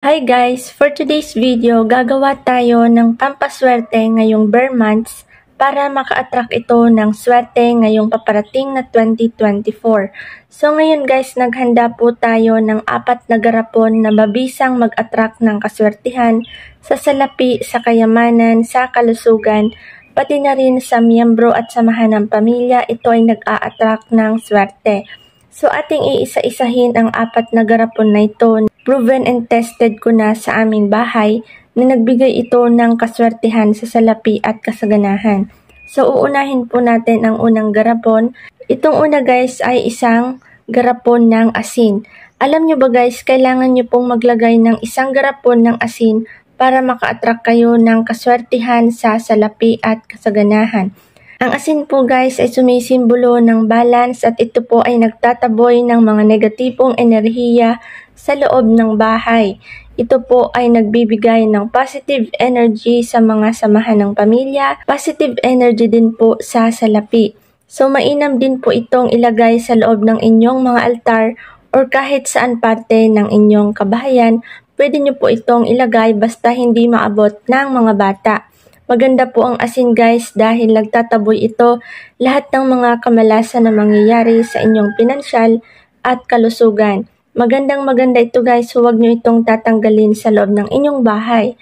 Hi guys! For today's video, gagawa tayo ng pampaswerte ngayong bear months para maka-attract ito ng swerte ngayong paparating na 2024. So ngayon guys, naghanda po tayo ng apat na garapon na mabisang mag-attract ng kaswertihan sa salapi, sa kayamanan, sa kalusugan, pati na rin sa miyembro at samahan ng pamilya, ito ay nag-a-attract ng swerte. So ating iisa-isahin ang apat na garapon na ito proven and tested ko na sa aming bahay na nagbigay ito ng kaswertihan sa salapi at kasaganahan. So uunahin po natin ang unang garapon. Itong una guys ay isang garapon ng asin. Alam nyo ba guys, kailangan nyo pong maglagay ng isang garapon ng asin para maka-attract kayo ng kaswertihan sa salapi at kasaganahan. Ang asin po guys ay sumisimbolo ng balance at ito po ay nagtataboy ng mga negatibong enerhiya sa loob ng bahay. Ito po ay nagbibigay ng positive energy sa mga samahan ng pamilya, positive energy din po sa salapi. So mainam din po itong ilagay sa loob ng inyong mga altar or kahit saan parte ng inyong kabahayan, pwede nyo po itong ilagay basta hindi maabot ng mga bata. Maganda po ang asin guys dahil nagtataboy ito lahat ng mga kamalasan na mangyayari sa inyong pinansyal at kalusugan. Magandang maganda ito guys, huwag nyo itong tatanggalin sa loob ng inyong bahay.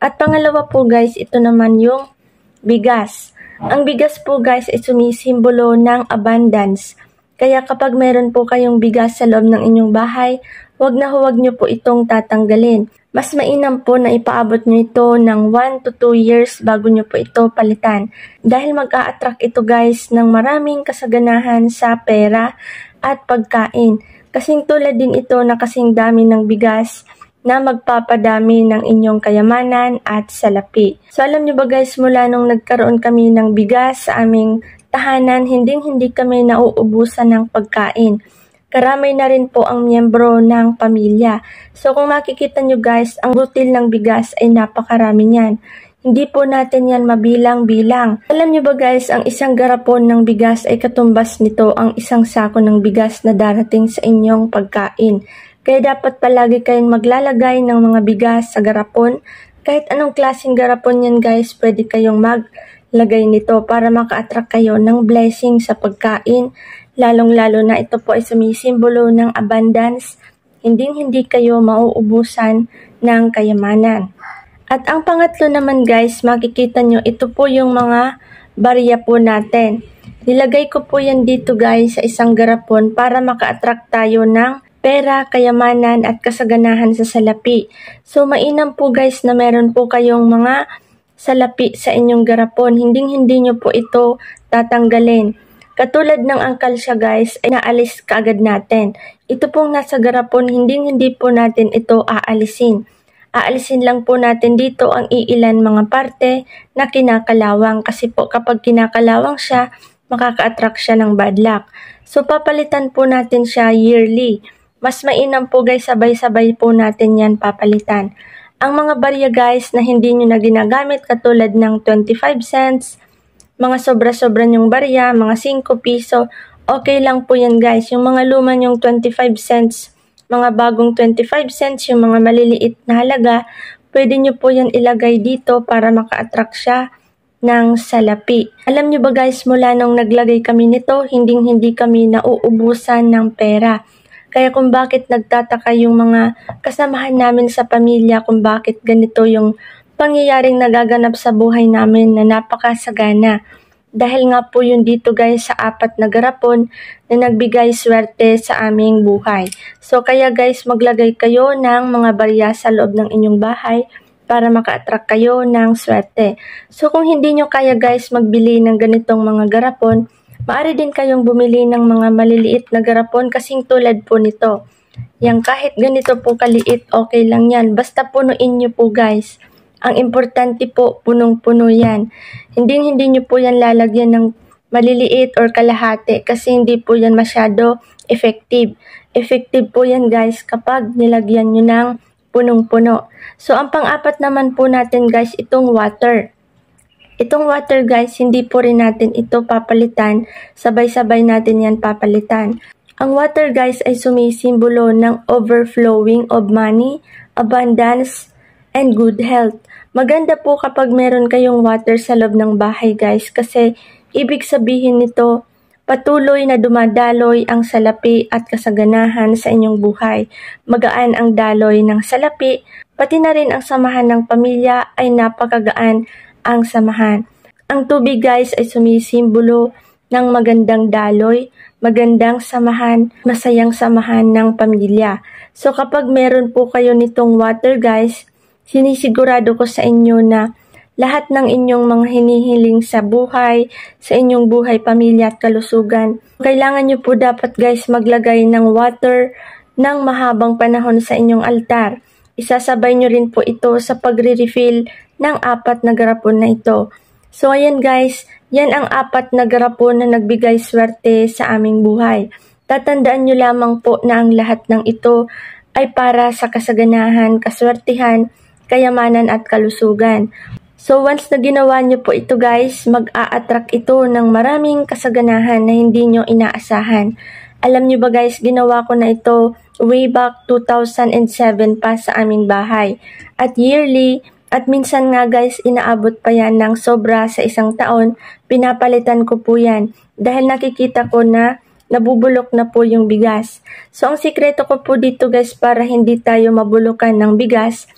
At pangalawa po guys, ito naman yung bigas. Ang bigas po guys ay sumisimbolo ng abundance. Kaya kapag meron po kayong bigas sa loob ng inyong bahay, huwag na huwag nyo po itong tatanggalin. Mas mainam po na ipaabot nyo ito ng 1 to 2 years bago nyo po ito palitan. Dahil mag-a-attract ito guys ng maraming kasaganahan sa pera at pagkain. Kasing tulad din ito na kasing dami ng bigas na magpapadami ng inyong kayamanan at salapi. So alam nyo ba guys, mula nung nagkaroon kami ng bigas sa aming tahanan, hindi hindi kami nauubusan ng pagkain karamay na rin po ang miyembro ng pamilya. So kung makikita nyo guys, ang butil ng bigas ay napakarami niyan. Hindi po natin yan mabilang-bilang. Alam nyo ba guys, ang isang garapon ng bigas ay katumbas nito ang isang sako ng bigas na darating sa inyong pagkain. Kaya dapat palagi kayong maglalagay ng mga bigas sa garapon. Kahit anong klaseng garapon yan guys, pwede kayong maglagay nito para maka-attract kayo ng blessing sa pagkain lalong-lalo na ito po ay sumisimbolo ng abundance, hindi-hindi kayo mauubusan ng kayamanan. At ang pangatlo naman guys, makikita nyo, ito po yung mga barya po natin. Nilagay ko po yan dito guys sa isang garapon para maka-attract tayo ng pera, kayamanan at kasaganahan sa salapi. So mainam po guys na meron po kayong mga salapi sa inyong garapon. Hinding-hindi nyo po ito tatanggalin. Katulad ng angkal siya guys, ay naalis kaagad natin. Ito pong nasa garapon, hindi hindi po natin ito aalisin. Aalisin lang po natin dito ang iilan mga parte na kinakalawang kasi po kapag kinakalawang siya, makaka-attract siya ng bad luck. So papalitan po natin siya yearly. Mas mainam po guys, sabay-sabay po natin yan papalitan. Ang mga barya guys na hindi nyo na ginagamit katulad ng 25 cents, mga sobra-sobra nyong barya, mga 5 piso, okay lang po yan guys. Yung mga luma nyong 25 cents, mga bagong 25 cents, yung mga maliliit na halaga, pwede nyo po yan ilagay dito para maka-attract siya ng salapi. Alam nyo ba guys, mula nung naglagay kami nito, hindi hindi kami nauubusan ng pera. Kaya kung bakit nagtataka yung mga kasamahan namin sa pamilya, kung bakit ganito yung pangyayaring nagaganap sa buhay namin na napakasagana. Dahil nga po yun dito guys sa apat na garapon na nagbigay swerte sa aming buhay. So kaya guys maglagay kayo ng mga barya sa loob ng inyong bahay para maka-attract kayo ng swerte. So kung hindi nyo kaya guys magbili ng ganitong mga garapon, maaari din kayong bumili ng mga maliliit na garapon kasing tulad po nito. Yang kahit ganito po kaliit, okay lang yan. Basta punuin nyo po guys. Ang importante po, punong-puno yan. Hindi hindi nyo po yan lalagyan ng maliliit or kalahati kasi hindi po yan masyado effective. Effective po yan guys kapag nilagyan nyo ng punong-puno. So, ang pang-apat naman po natin guys, itong water. Itong water guys, hindi po rin natin ito papalitan. Sabay-sabay natin yan papalitan. Ang water guys ay sumisimbolo ng overflowing of money, abundance, and good health. Maganda po kapag meron kayong water sa loob ng bahay guys kasi ibig sabihin nito patuloy na dumadaloy ang salapi at kasaganahan sa inyong buhay. Magaan ang daloy ng salapi, pati na rin ang samahan ng pamilya ay napakagaan ang samahan. Ang tubig guys ay sumisimbolo ng magandang daloy, magandang samahan, masayang samahan ng pamilya. So kapag meron po kayo nitong water guys, Sinisigurado ko sa inyo na lahat ng inyong mga hinihiling sa buhay, sa inyong buhay, pamilya at kalusugan. Kailangan nyo po dapat guys maglagay ng water ng mahabang panahon sa inyong altar. Isasabay nyo rin po ito sa pagre-refill ng apat na garapon na ito. So ayan guys, yan ang apat na garapon na nagbigay swerte sa aming buhay. Tatandaan nyo lamang po na ang lahat ng ito ay para sa kasaganahan, kaswertihan, kayamanan at kalusugan. So once na ginawa nyo po ito guys, mag-a-attract ito ng maraming kasaganahan na hindi nyo inaasahan. Alam nyo ba guys, ginawa ko na ito way back 2007 pa sa aming bahay. At yearly, at minsan nga guys, inaabot pa yan ng sobra sa isang taon, pinapalitan ko po yan. Dahil nakikita ko na nabubulok na po yung bigas. So ang sikreto ko po dito guys para hindi tayo mabulukan ng bigas,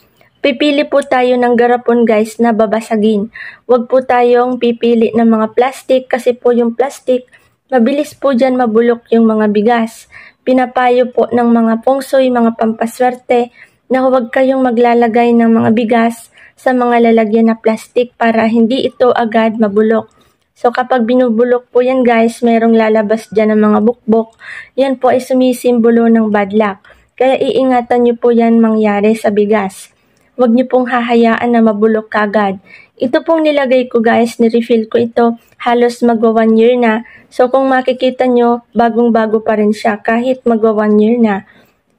Pipili po tayo ng garapon guys na babasagin. Huwag po tayong pipili ng mga plastic kasi po yung plastic, mabilis po dyan mabulok yung mga bigas. Pinapayo po ng mga pungsoy, mga pampaswerte na huwag kayong maglalagay ng mga bigas sa mga lalagyan na plastic para hindi ito agad mabulok. So kapag binubulok po yan guys, merong lalabas dyan ng mga bukbok. Yan po ay sumisimbolo ng bad luck. Kaya iingatan nyo po yan mangyari sa bigas. Huwag niyo pong hahayaan na mabulok kagad. Ito pong nilagay ko guys, ni-refill ko ito, halos magwa one year na. So kung makikita nyo, bagong-bago pa rin siya kahit magwa one year na.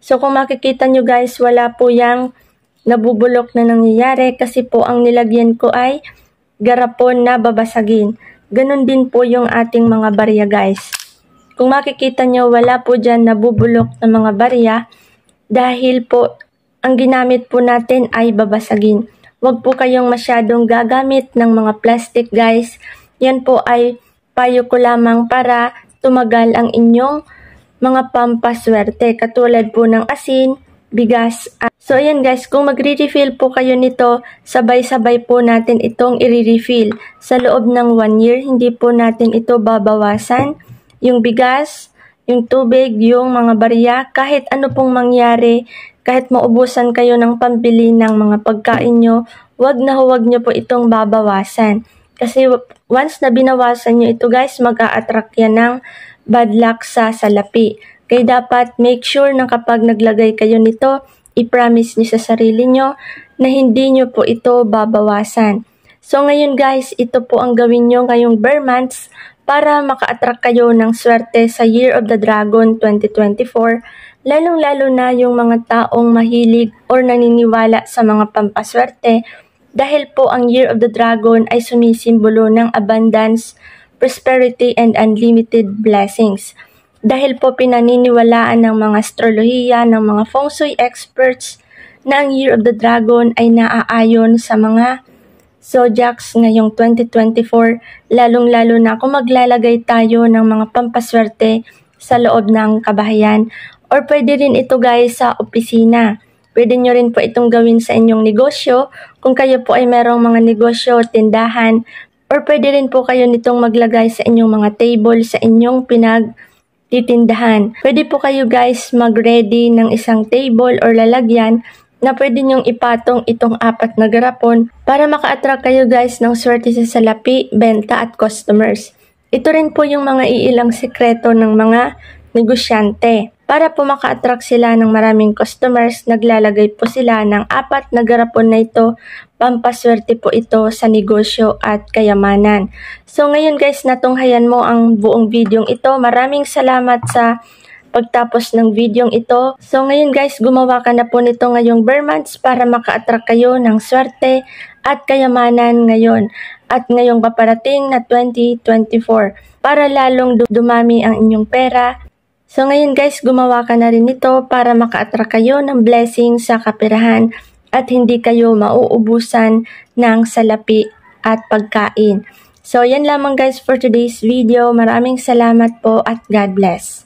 So kung makikita nyo guys, wala po yung nabubulok na nangyayari kasi po ang nilagyan ko ay garapon na babasagin. Ganon din po yung ating mga barya guys. Kung makikita nyo, wala po dyan nabubulok na mga barya dahil po ang ginamit po natin ay babasagin. Huwag po kayong masyadong gagamit ng mga plastic guys. Yan po ay payo ko lamang para tumagal ang inyong mga pampaswerte katulad po ng asin, bigas. So ayan guys, kung magre-refill po kayo nito, sabay-sabay po natin itong i-refill. Sa loob ng 1 year, hindi po natin ito babawasan. Yung bigas, yung tubig, yung mga barya, kahit ano pong mangyari, kahit maubusan kayo ng pambili ng mga pagkain nyo, wag na huwag nyo po itong babawasan. Kasi once na binawasan nyo ito guys, mag-a-attract yan ng bad luck sa salapi. Kaya dapat make sure na kapag naglagay kayo nito, i-promise nyo sa sarili nyo na hindi nyo po ito babawasan. So ngayon guys, ito po ang gawin nyo ngayong bare months para maka-attract kayo ng swerte sa Year of the Dragon 2024 lalong-lalo na yung mga taong mahilig or naniniwala sa mga pampaswerte dahil po ang Year of the Dragon ay sumisimbolo ng abundance, prosperity, and unlimited blessings. Dahil po pinaniniwalaan ng mga astrolohiya, ng mga feng shui experts na ang Year of the Dragon ay naaayon sa mga zodiacs ngayong 2024, lalong-lalo na kung maglalagay tayo ng mga pampaswerte sa loob ng kabahayan Or pwede rin ito guys sa opisina. Pwede nyo rin po itong gawin sa inyong negosyo kung kayo po ay merong mga negosyo, tindahan, or pwede rin po kayo nitong maglagay sa inyong mga table sa inyong pinagtitindahan. Pwede po kayo guys mag-ready ng isang table or lalagyan na pwede nyong ipatong itong apat na garapon para maka-attract kayo guys ng swerte sa salapi, benta at customers. Ito rin po yung mga iilang sekreto ng mga negosyante. Para po maka-attract sila ng maraming customers, naglalagay po sila ng apat na garapon na ito. Pampaswerte po ito sa negosyo at kayamanan. So ngayon guys, natunghayan mo ang buong videong ito. Maraming salamat sa pagtapos ng videong ito. So ngayon guys, gumawa ka na po nito ngayong bare months para maka-attract kayo ng swerte at kayamanan ngayon at ngayong paparating na 2024 para lalong dumami ang inyong pera So ngayon guys, gumawa ka na rin nito para maka-attract kayo ng blessing sa kapirahan at hindi kayo mauubusan ng salapi at pagkain. So yan lamang guys for today's video. Maraming salamat po at God bless.